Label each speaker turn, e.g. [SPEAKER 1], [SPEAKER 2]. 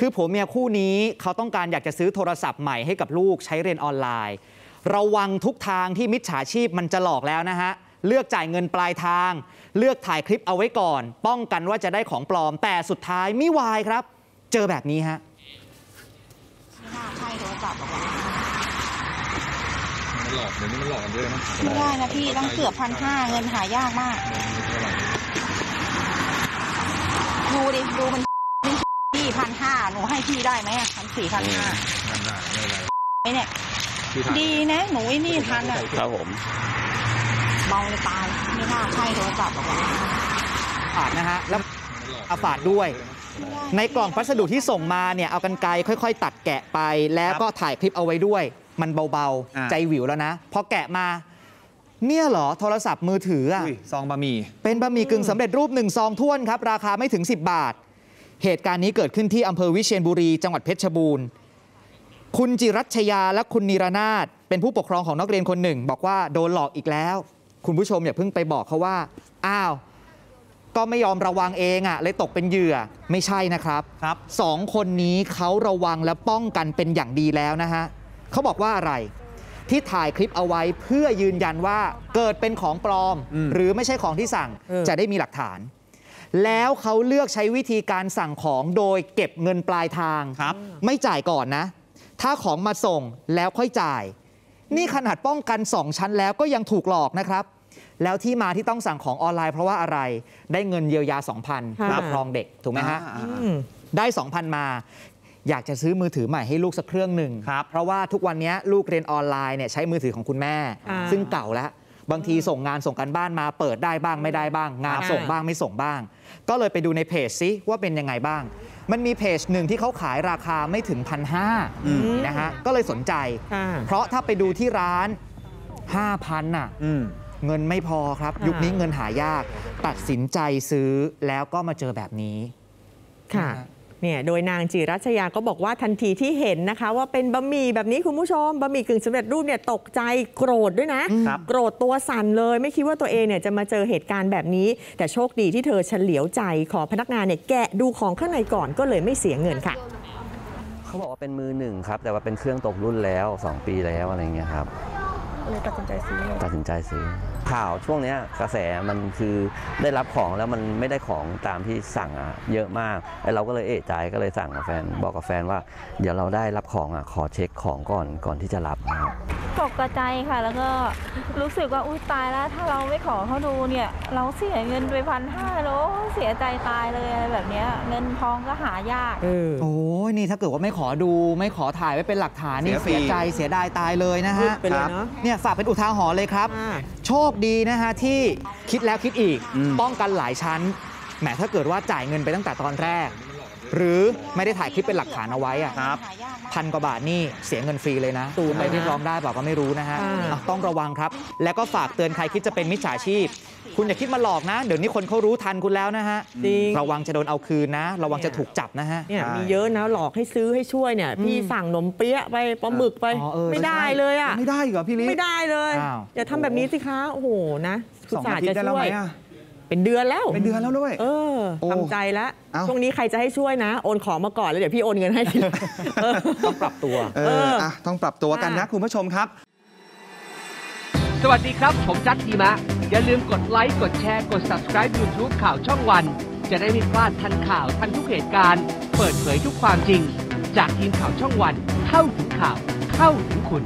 [SPEAKER 1] คือผัวเมียคู่นี้เขาต้องการอยากจะซื้อโทรศัพท์ใหม่ให้กับลูกใช้เรียนออนไลน์ ระวังทุกทางที่มิจฉาชีพมันจะหลอกแล้วนะฮะเลือกจ่ายเงินปลายทาง เลือกถ่ายคลิปเอาไว้ก่อน ป้องกันว่าจะได้ของปลอม แต่สุดท้ายไม่วายครับ เจอแบบนี้ฮะ
[SPEAKER 2] ไม่น่าใช่โทรศัพท์หรอกวะ
[SPEAKER 3] มันหลอกเดี๋ยวนี้มันหลอกกันเยอะนะ
[SPEAKER 2] ไม่ได้นะพี่ต้องเกือบพันห้าเงินหายากมาก ดูดิ ดูมัน พี่พันห้าหนูให้พี่ได้ไหมพันสี่พันห้า
[SPEAKER 3] นั่นได้ไม่เป็นไร
[SPEAKER 2] ไอ้เนี่ย
[SPEAKER 3] พี่ถ่าย
[SPEAKER 2] ดีนะ หนูไอ้นี่ทันอะ
[SPEAKER 4] ครับผม
[SPEAKER 2] เมาเลยตายไม่น่าใช่โทรศัพท์หรอกวะ
[SPEAKER 1] ฝาดนะฮะแล้ว
[SPEAKER 3] มันหลอก
[SPEAKER 1] เอาฝาดด้วย
[SPEAKER 2] ไม่ได้
[SPEAKER 1] ในกล่องพัสดุที่ส่งมาเนี่ยเอากันไกลค่อย ๆ ตัดแกะไป แล้วก็ถ่ายคลิปเอาไว้ด้วย มันเบา
[SPEAKER 5] อ่า
[SPEAKER 1] ๆใจหวิวแล้วนะ พอแกะมาเนี่ยเหรอ โทรศัพท์มือถืออะ
[SPEAKER 5] อุ้ยซองบะหมี่
[SPEAKER 1] เป็นบะหมี่กึ่งสำเร็จรูปหนึ่งซองท้วนครับ ราคาไม่ถึง 10 บาท เหตุการณ์นี้เกิดขึ้นที่อำเภอวิเชียรบุรี จังหวัดเพชรบูรณ์ คุณจิรัชยาและคุณนิรนาถเป็นผู้ปกครองของนักเรียนคนหนึ่ง บอกว่าโดนหลอกอีกแล้ว คุณผู้ชมอย่าเพิ่งไปบอกเขาว่า อ้าว ก็ไม่ยอมระวังเองอะเลยตกเป็นเหยื่อไม่ใช่นะครับ
[SPEAKER 5] ครับ
[SPEAKER 1] สองคนนี้เขาระวังและป้องกันเป็นอย่างดีแล้วนะฮะเขาบอกว่าอะไรที่ถ่ายคลิปเอาไว้เพื่อยืนยันว่าเกิดเป็นของปลอม
[SPEAKER 5] อืม
[SPEAKER 1] หรือไม่ใช่ของที่สั่ง
[SPEAKER 5] เออ
[SPEAKER 1] จะได้มีหลักฐาน แล้วเขาเลือกใช้วิธีการสั่งของโดยเก็บเงินปลายทาง
[SPEAKER 5] ครับ
[SPEAKER 1] ไม่จ่ายก่อนนะ ถ้าของมาส่งแล้วค่อยจ่าย นี่ขนาดป้องกัน 2 ชั้นแล้วก็ยังถูกหลอกนะครับ แล้วที่มาที่ต้องสั่งของออนไลน์เพราะว่าอะไรได้เงินเยียวยา 2,000
[SPEAKER 6] ค่ะ
[SPEAKER 1] ผู้ปกครองเด็กถูกไหมฮะ
[SPEAKER 5] อ่า
[SPEAKER 6] อืม
[SPEAKER 1] ได้ 2,000 มาอยากจะซื้อมือถือใหม่ให้ลูกสักเครื่องหนึ่ง
[SPEAKER 5] ครับ
[SPEAKER 1] เพราะว่าทุกวันนี้ลูกเรียนออนไลน์เนี่ยใช้มือถือของคุณแม่
[SPEAKER 6] อ่า
[SPEAKER 1] ซึ่งเก่าแล้ว บางทีส่งงานส่งกันบ้านมาเปิดได้บ้างไม่ได้บ้าง งาน
[SPEAKER 6] อ่า
[SPEAKER 1] ส่งบ้างไม่ส่งบ้าง ก็เลยไปดูในเพจซิว่าเป็นยังไงบ้าง มันมีเพจหนึ่งที่เขาขายราคาไม่ถึงพันห้า
[SPEAKER 5] อืม
[SPEAKER 1] นะฮะก็เลยสนใจ
[SPEAKER 6] ค่ะ
[SPEAKER 1] เพราะถ้าไปดูที่ร้าน5,000น่ะ
[SPEAKER 5] อืม
[SPEAKER 1] เงินไม่พอครับ
[SPEAKER 6] ค่ะ
[SPEAKER 1] ยุคนี้เงินหายาก ตัดสินใจซื้อแล้วก็มาเจอแบบนี้
[SPEAKER 6] ค่ะ
[SPEAKER 1] นะฮะ
[SPEAKER 6] เนี่ยโดยนางจิรัชยาก็บอกว่าทันทีที่เห็นนะคะ ว่าเป็นบะหมี่แบบนี้คุณผู้ชมบะหมี่กึ่งสำเร็จรูปเนี่ยตกใจโกรธด้วยนะ
[SPEAKER 5] ครับ
[SPEAKER 6] โกรธตัวสั่นเลย ไม่คิดว่าตัวเองเนี่ยจะมาเจอเหตุการณ์แบบนี้ แต่โชคดีที่เธอเฉลียวใจขอพนักงานเนี่ยแกะดูของข้างในก่อนก็เลยไม่เสียเงินค่ะ
[SPEAKER 4] เขาบอกว่าเป็นมือหนึ่งครับ แต่ว่าเป็นเครื่องตกรุ่นแล้ว 2 ปีแล้วอะไรเงี้ยครับ
[SPEAKER 6] เลยตัดสินใจซื้อ
[SPEAKER 4] ตัดสินใจซื้อ ข่าวช่วงเนี้ยกระแสมันคือได้รับของแล้วมันไม่ได้ของตามที่สั่งอะเยอะมากไอ้เราก็เลยเอะใจก็เลยสั่งกับแฟน บอกกับแฟนว่า เดี๋ยวเราได้รับของอะขอเช็คของก่อนก่อนที่จะรับนะครับ
[SPEAKER 7] ตกกระใจค่ะ แล้วก็รู้สึกว่าอุ้ยตายแล้ว ถ้าเราไม่ขอเขาดูเนี่ย เราเสียเงินไปพันห้าแล้วเสียใจตายเลยอะไรแบบเนี้ยเงินทองก็หายาก
[SPEAKER 6] เออ
[SPEAKER 1] โอ้ยนี่ถ้าเกิดว่าไม่ขอดูไม่ขอถ่ายไว้เป็นหลักฐานนี่
[SPEAKER 5] เสียฟรี
[SPEAKER 1] เสียใจเสียดายตายเลยนะฮะ
[SPEAKER 6] ไปเลยเนาะ
[SPEAKER 1] เนี่ยฝากเป็นอุทาหรณ์เลยครับ
[SPEAKER 6] อ่า
[SPEAKER 1] โชคดีนะฮะที่คิดแล้วคิดอีก
[SPEAKER 5] อืม
[SPEAKER 1] ป้องกันหลายชั้นแหมถ้าเกิดว่าจ่ายเงินไปตั้งแต่ตอนแรก หรือไม่ได้ถ่ายคลิปเป็นหลักฐานเอาไว้อะ
[SPEAKER 5] ครับ
[SPEAKER 2] หายากมาก
[SPEAKER 1] พันกว่าบาทนี่เสียเงินฟรีเลยนะ
[SPEAKER 6] ศูนย์
[SPEAKER 1] ไป
[SPEAKER 6] เลยนะ
[SPEAKER 1] เรียกร้องได้เปล่าก็ไม่รู้นะฮะ
[SPEAKER 6] อ่า
[SPEAKER 1] อะต้องระวังครับ แล้วก็ฝากเตือนใครคิดจะเป็นมิจฉาชีพ คุณอย่าคิดมาหลอกนะ เดี๋ยวนี้คนเขารู้ทันคุณแล้วนะฮะ
[SPEAKER 6] จริง
[SPEAKER 1] ระวังจะโดนเอาคืนนะ ระวังจะถูกจับนะฮะ
[SPEAKER 6] เนี่ย
[SPEAKER 5] ใช่
[SPEAKER 6] มีเยอะนะหลอกให้ซื้อให้ช่วยเนี่ยพี่สั่งขนมเปี๊ยะไปปลาหมึกไป
[SPEAKER 1] อ๋อเออ
[SPEAKER 6] ไม่ได้เลยอะ
[SPEAKER 5] ไม่ได้เหรอพี่ลิ
[SPEAKER 6] ไม่ได้เลย
[SPEAKER 1] อ้าว
[SPEAKER 6] อย่าทำแบบนี้สิคะโอ้โหนะ
[SPEAKER 5] สอง
[SPEAKER 6] ต
[SPEAKER 5] อา
[SPEAKER 6] ส่าห์
[SPEAKER 5] ทิต
[SPEAKER 6] จะ
[SPEAKER 5] ย์ได้แล้ว
[SPEAKER 6] ช่ว
[SPEAKER 5] ไหม
[SPEAKER 6] ย
[SPEAKER 5] อะ
[SPEAKER 6] เป็นเดือนแล้ว
[SPEAKER 5] เป็นเดือนแล้วด้วย
[SPEAKER 6] เออ
[SPEAKER 5] โอ้
[SPEAKER 6] ทำใจแล้ว
[SPEAKER 5] เอ้า
[SPEAKER 6] ช่วงนี้ใครจะให้ช่วยนะ โอนของมาก่อนแล้วเดี๋ยวพี่โอนเงินให้ทีหลังเออ
[SPEAKER 1] ต้องปรับตัว
[SPEAKER 5] เอ
[SPEAKER 6] เอ
[SPEAKER 5] อ
[SPEAKER 6] อ
[SPEAKER 5] อะต้องปรับตัวกันนะ
[SPEAKER 6] ค่ะ
[SPEAKER 5] คุณผู้ชมครับ
[SPEAKER 8] สวัสดีครับ ผมจัดทีมะ อย่าลืมกดไลค์กดแชร์กด subscribe YouTube ข่าวช่องวัน จะได้ไม่พลาดทันข่าวทันทุกเหตุการณ์ เปิดเผยทุกความจริง จากทีมข่าวช่องวัน เข้าถึงข่าวเข้าถึงคุณ